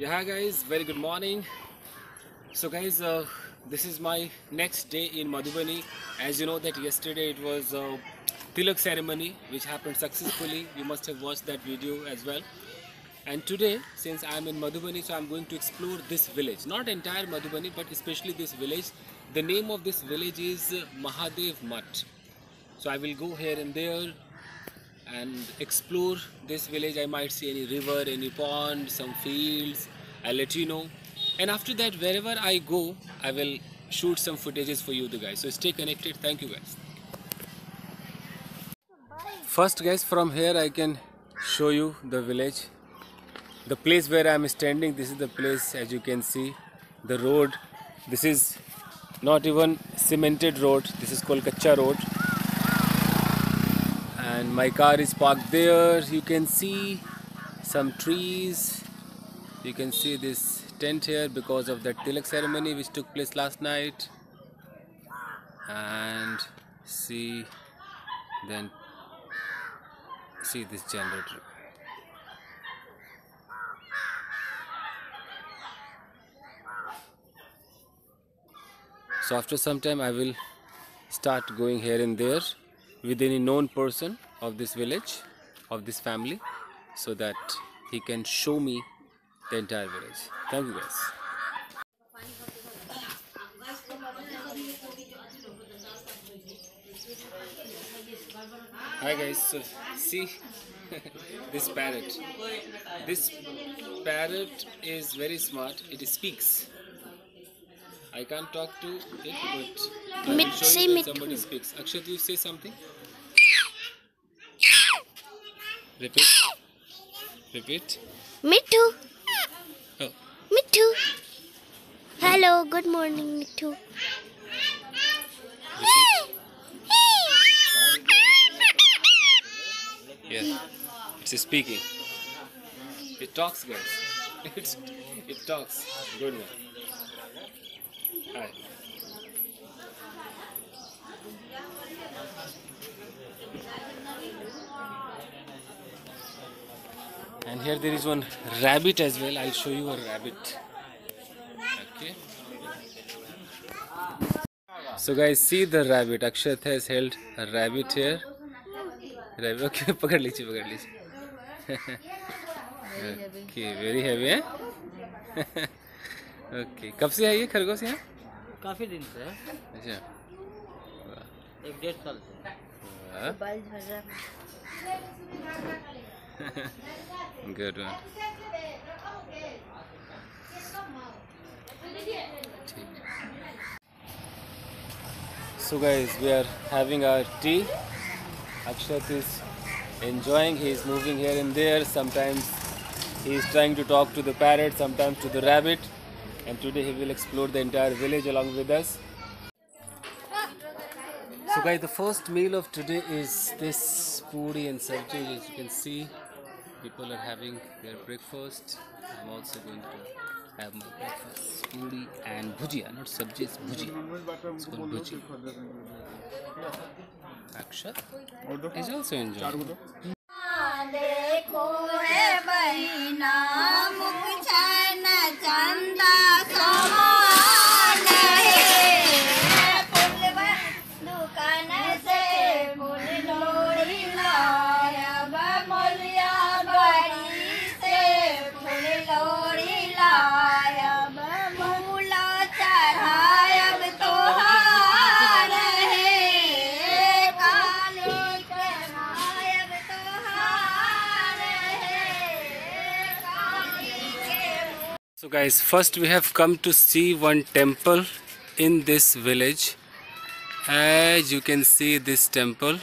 Yeah, hi guys, very good morning. So guys, uh, this is my next day in Madhubani. As you know that yesterday it was uh, Tilak ceremony which happened successfully. You must have watched that video as well. And today, since I'm in Madhubani, so I'm going to explore this village. Not entire Madhubani, but especially this village. The name of this village is Mahadev Mutt. So I will go here and there and explore this village. I might see any river, any pond, some fields. I'll let you know. And after that, wherever I go, I will shoot some footages for you, the guys. So stay connected. Thank you, guys. First, guys, from here I can show you the village. The place where I am standing. This is the place, as you can see, the road. This is not even cemented road. This is called Kacha road and my car is parked there. You can see some trees. You can see this tent here because of the tilak ceremony which took place last night. And see then see this generator so after some time i will start going here and there with any known person of this village of this family so that he can show me the entire village. Thank you guys. Hi guys. So see this parrot. This parrot is very smart. It speaks. I can't talk to it, but I will show you somebody speaks. Akshat, you say something. Repeat. Repeat. Mittu. Oh, Mittu. Hello, good morning, Mittu. Yeah, it's speaking. It talks, guys. It's it talks. Good one. Hi. And here there is one rabbit as well. I'll show you a rabbit. Okay. So guys, see the rabbit. Akshat has held a rabbit here. Rabbit. Okay, पकड़ लीजिए पकड़ लीजिए. okay, very heavy है. okay, कब से है ये खरगोश यहाँ? काफ़ी दिन से है अच्छा. एक डेढ़ साल से. Good one. So guys, we are having our tea. Akshat is enjoying. He is moving here and there. Sometimes he is trying to talk to the parrot, sometimes to the rabbit. And today he will explore the entire village along with us. So guys, the first meal of today is this puri and sabji. As you can see, people are having their breakfast. I'm also going to have my breakfast. Puri and bhujia, not sabji, it's bhujia. It's called bhujia. Akshat is also enjoying. so guys first we have come to see one temple in this village. As you can see this temple.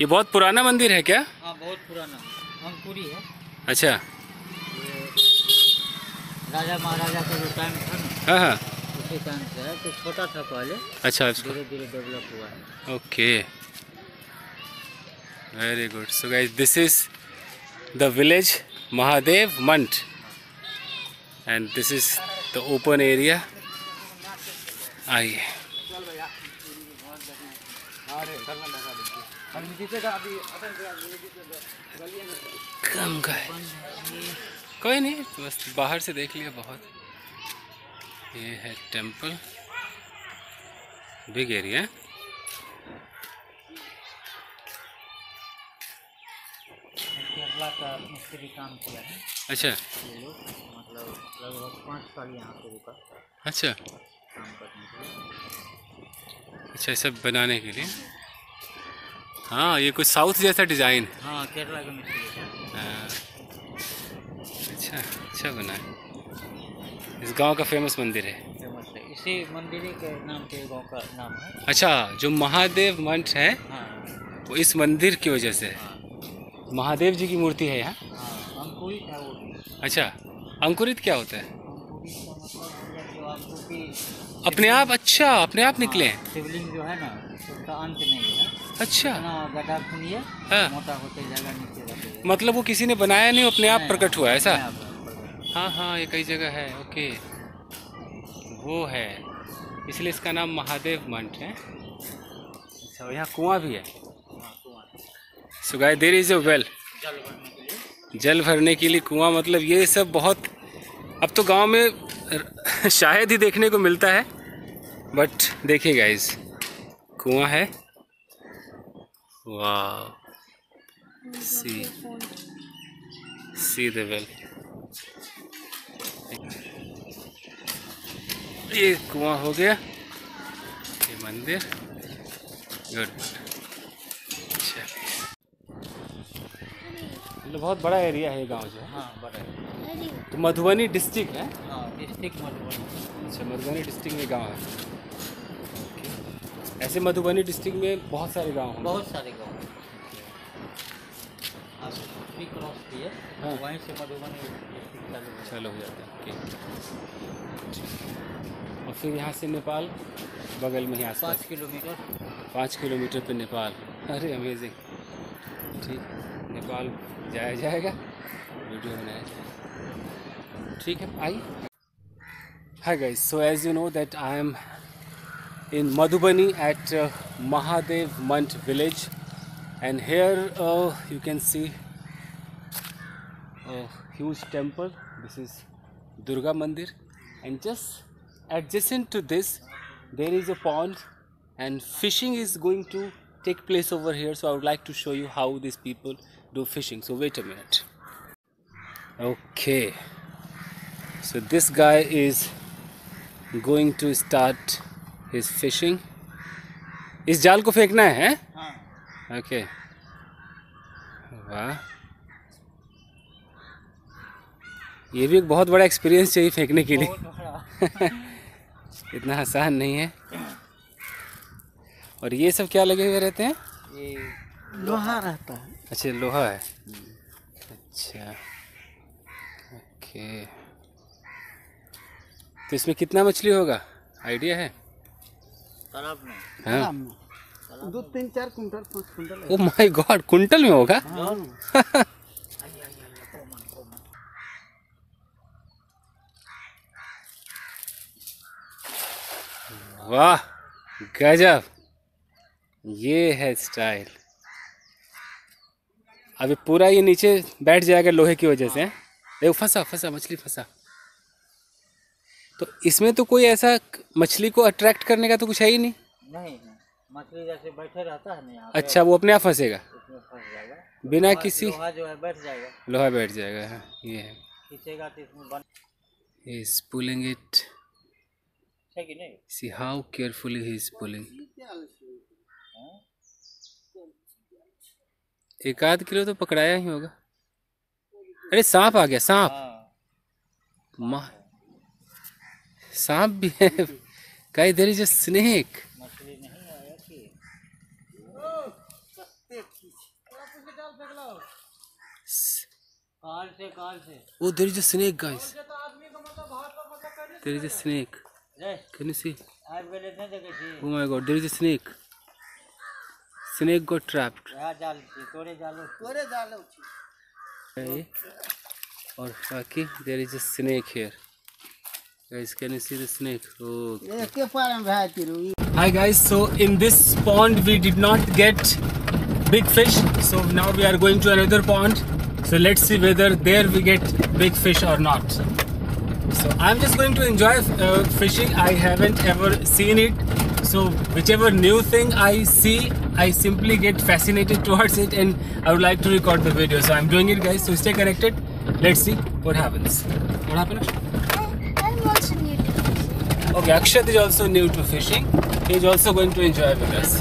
ये बहुत पुराना मंदिर है क्या? हाँ बहुत पुराना। अंकुरी है। अच्छा। राजा महाराजा का जो टाइम था ना हाँ, हाँ। उसी टाइम से है तो छोटा था पहले। अच्छा धीरे धीरे डेवलप हुआ है। Okay very good so guys this is the village mahadev mant. And this is the open area. आइए कम का है कोई नहीं बस बाहर से देख लिया बहुत ये है टेंपल बिग एरिया है केरला का मिस्त्री काम किया है। अच्छा। ये लोग मतलब लगभग पाँच साल यहाँ पे रुका। अच्छा। काम करने के लिए। अच्छा सब बनाने के लिए? हाँ ये कुछ साउथ जैसा डिज़ाइन। है केरला का मिस्त्री है। अच्छा अच्छा बना है। इस गाँव का फ़ेमस मंदिर है। फ़ेमस है। इसी मंदिर के नाम पे गाँव का नाम है। अच्छा जो महादेव मंच है हाँ। वो इस मंदिर की वजह से है। हाँ। महादेव जी की मूर्ति है यहाँ? हाँ अंकुरित है वो अच्छा अंकुरित क्या होता है? मतलब हो अपने आप अच्छा अपने आप निकले हैं। शिवलिंग जो है ना उसका अंत नहीं है। अच्छा। गड्ढा खुनिए हाँ। मोटा होते जाएगा नीचे मतलब वो किसी ने बनाया नहीं अपने आप प्रकट हुआ है ऐसा। हाँ। हाँ ये कई जगह है ओके। वो है इसलिए इसका नाम महादेव मंच है। अच्छा यहाँ कुआँ भी है हाँ। So guy there is a well. जल भरने के लिए कुआँ मतलब ये सब बहुत, अब तो गाँव में शायद ही देखने को मिलता है बट देखिए गाइस कुआँ है। वाह सी सी द वेल ये कुआँ हो गया। ये मंदिर। गुड बहुत बड़ा एरिया है ये गाँव जो है। हाँ बड़ा तो मधुबनी डिस्ट्रिक्ट है? हाँ डिस्ट्रिक्ट मधुबनी। अच्छा मधुबनी डिस्ट्रिक्ट में गाँव है। ऐसे मधुबनी डिस्ट्रिक्ट में बहुत सारे गाँव हैं बहुत सारे गाँव हैं। क्रॉस किए हाँ। वहीं से मधुबनी डिस्ट्रिक्ट चलो हो जाता है। और फिर यहाँ से नेपाल बगल में ही पाँच किलोमीटर। पाँच किलोमीटर पे नेपाल। अरे अमेजिंग ठीक। नेपाल जाया जाएगा। वीडियो बनाया जाएगा। ठीक है, आई। Hi guys so as you know that I am in Madhubani at Mahadev Mant village and here you can see huge temple this is Durga Mandir and just adjusting to this there is a pond and fishing is going to take place over here so I would like to show you how this people do fishing. So wait a minute. Okay. So this guy is going to start his fishing. इस जाल को फेंकना है हैं? Okay वाह ये भी एक बहुत बड़ा एक्सपीरियंस चाहिए फेंकने के लिए इतना आसान नहीं है और ये सब क्या लगे हुए रहते हैं ये लोहा रहता है अच्छा लोहा है? अच्छा ओके। तो इसमें कितना मछली होगा? आइडिया है? तालाब में हाँ? दो तीन चार कुंटल पाँच कुंटल ओ माय गॉड कुंटल में होगा? हाँ। वाह गजब। ये है स्टाइल। अभी पूरा ये नीचे बैठ जाएगा लोहे की वजह से हैं? देखो फंसा फंसा मछली फंसा। तो इसमें तो कोई ऐसा मछली को अट्रैक्ट करने का तो कुछ है ही नहीं? नहीं नहीं। मछली जैसे बैठे रहता है ना अच्छा वो अपने आप फंसेगा? बिना किसी लोहा जो है बैठ जाएगा। लोहा बैठ जाएगा हाँ ये है। खींचेगा तो इसमें बन है कि नहीं? See how carefully he is pulling. एक आध किलो तो पकड़ाया ही होगा। अरे सांप आ गया सांप। हाँ। माँ। सांप भी है। There is snake. Oh there is snake guys there is snake. Can you see oh my god there is a snake. Snake got trapped. Okay. Or Faki, there is a snake here. Guys, can you see the snake? Okay. Hi guys, so in this pond we did not get big fish. So now we are going to another pond. So let's see whether there we get big fish or not. So I'm just going to enjoy uh, fishing. I haven't ever seen it. So whichever new thing I see, I simply get fascinated towards it and I would like to record the video. So I'm doing it guys. So stay connected. Let's see what happens. What happened? I'm also new. Okay, Akshat is also new to fishing. He's also going to enjoy with us.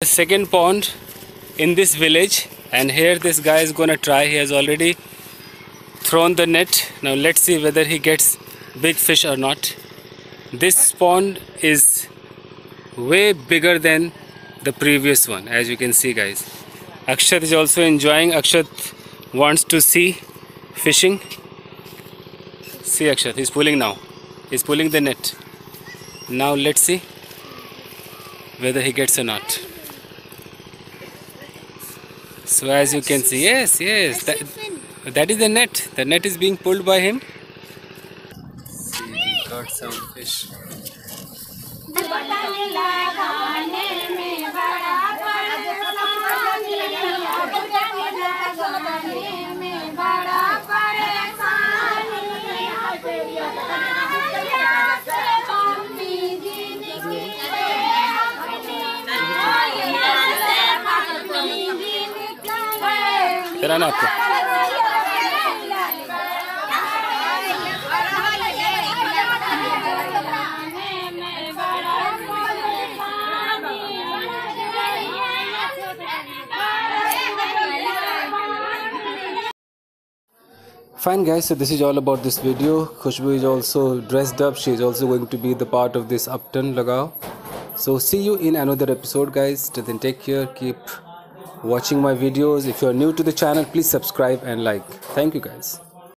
The second pond in this village and here this guy is gonna try. He has already thrown the net. Now let's see whether he gets big fish or not. This pond is way bigger than the previous one, as you can see, guys. Akshat is also enjoying. Akshat wants to see fishing. See, Akshat, he's pulling now. He's pulling the net. Now let's see whether he gets or not. So as you can see, yes, yes, that, that is the net. The net is being pulled by him. Fish. तेरा ना आपको Fine guys, so this is all about this video. Khushbu is also dressed up. She is also going to be the part of this Upton Lagao. So see you in another episode guys. Till then take care. Keep watching my videos. If you are new to the channel, please subscribe and like. Thank you guys.